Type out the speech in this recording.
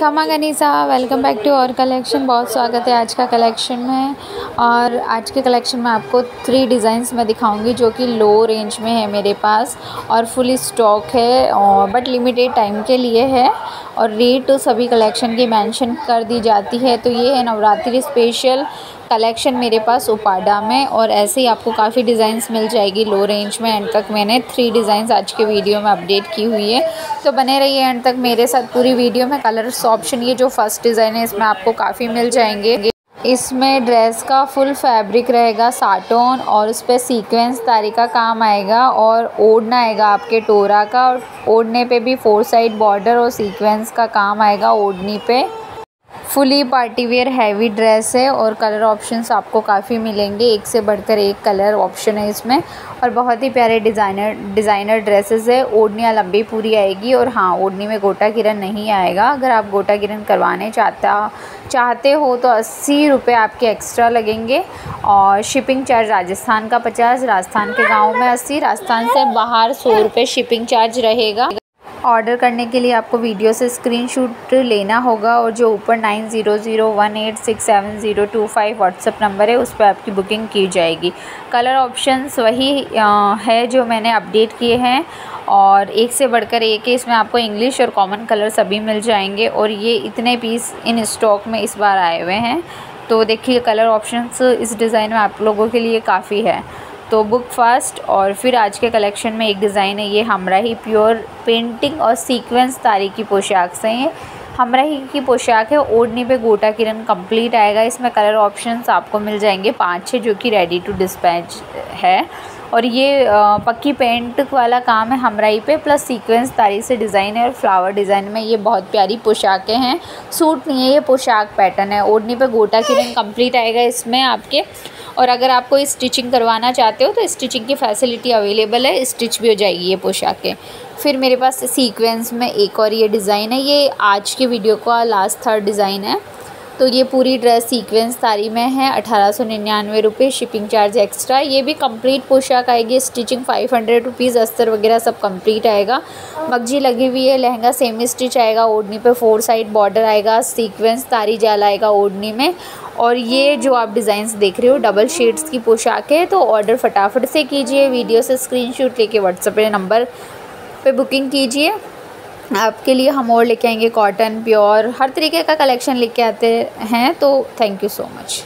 खमा गनीसा welcome back to और कलेक्शन। बहुत स्वागत है आज का कलेक्शन में। और आज के कलेक्शन में आपको थ्री डिज़ाइंस मैं दिखाऊँगी जो कि लो रेंज में है मेरे पास और फुल स्टॉक है, और बट लिमिटेड टाइम के लिए है। और रेट तो सभी कलेक्शन की मेंशन कर दी जाती है। तो ये है नवरात्रि स्पेशल कलेक्शन मेरे पास उपाडा में। और ऐसे ही आपको काफ़ी डिज़ाइंस मिल जाएगी लो रेंज में। एंड तक मैंने थ्री डिज़ाइंस आज के वीडियो में अपडेट की हुई है। तो बने रहिए एंड तक मेरे साथ पूरी वीडियो में कलर्स ऑप्शन, ये जो फ़र्स्ट डिज़ाइन है, इसमें आपको काफ़ी मिल जाएँगे। इसमें ड्रेस का फुल फैब्रिक रहेगा, साटोन और उस पर सीक्वेंस तारी का काम आएगा और ओढ़ना आएगा आपके टोरा का और ओढ़ने पे भी फोर साइड बॉर्डर और सीक्वेंस का काम आएगा ओढ़नी पे। Fully party wear heavy dress है और कलर ऑप्शंस आपको काफ़ी मिलेंगे। एक से बढ़कर एक कलर ऑप्शन है इसमें। और बहुत ही प्यारे डिज़ाइनर डिज़ाइनर ड्रेसेस है। ओढ़नियाँ लंबी पूरी आएगी और हाँ ओढ़नी में गोटा किरण नहीं आएगा। अगर आप गोटा किरण करवाने चाहता, चाहते हो तो अस्सी रुपये आपके एक्स्ट्रा लगेंगे। और शिपिंग चार्ज राजस्थान का पचास, राजस्थान के गाँव में अस्सी, राजस्थान से बाहर सौ रुपये शिपिंग चार्ज रहेगा। ऑर्डर करने के लिए आपको वीडियो से स्क्रीनशॉट लेना होगा और जो ऊपर nine zero zero one eight six seven zero two five WhatsApp number है, उस पर आपकी बुकिंग की जाएगी। कलर ऑप्शंस वही है जो मैंने अपडेट किए हैं और एक से बढ़कर एक है, इसमें आपको इंग्लिश और कॉमन कलर सभी मिल जाएँगे और ये इतने पीस इन स्टॉक में इस बार आए हुए हैं। तो देखिए, कलर ऑप्शंस इस डिज़ाइन में आप लोगों के लिए काफ़ी है। तो बुक फास्ट और फिर आज के कलेक्शन में एक डिज़ाइन है, ये हमरा ही प्योर पेंटिंग और सीक्वेंस तारी की पोशाक से हैं। हमरा ही की पोशाक है, ओढ़नी पे गोटा किरण कंप्लीट आएगा। इसमें कलर ऑप्शंस आपको मिल जाएँगे पाँच छः जो कि रेडी टू डिस्पैच है। और ये पक्की पेंट वाला काम है हमराई पे प्लस सीक्वेंस तारी से डिज़ाइन है और फ्लावर डिज़ाइन में ये बहुत प्यारी पोशाकें हैं। सूट नहीं है, ये पोशाक पैटर्न है। ओढ़नी पे गोटा किरण कंप्लीट आएगा इसमें आपके। और अगर आप कोई स्टिचिंग करवाना चाहते हो तो स्टिचिंग की फैसिलिटी अवेलेबल है। स्टिच भी हो जाएगी ये पोशाकें फिर मेरे पास सीक्वेंस में एक और ये डिज़ाइन है। ये आज के वीडियो का लास्ट थर्ड डिज़ाइन है। तो ये पूरी ड्रेस सीक्वेंस सारी में है, अठारह सौ निन्यानवे रुपये शिपिंग चार्ज एक्स्ट्रा ये भी कंप्लीट पोशाक आएगी स्टिचिंग फाइव हंड्रेड रुपीज़ अस्तर वगैरह सब कंप्लीट आएगा। मगजी लगी हुई है, लहंगा सेमी स्टिच आएगा, ओढ़नी पे फोर साइड बॉर्डर आएगा सीक्वेंस तारी जाल आएगा ओढ़नी में। और ये जो आप डिज़ाइंस देख रहे हो डबल शेड्स की पोशाक है तो ऑर्डर फटाफट से कीजिए वीडियो से स्क्रीनशॉट लेके व्हाट्सएप नंबर पे बुकिंग कीजिए। आपके लिए हम और लेके आएँगे कॉटन प्योर हर तरीके का कलेक्शन लेके आते हैं तो थैंक यू सो मच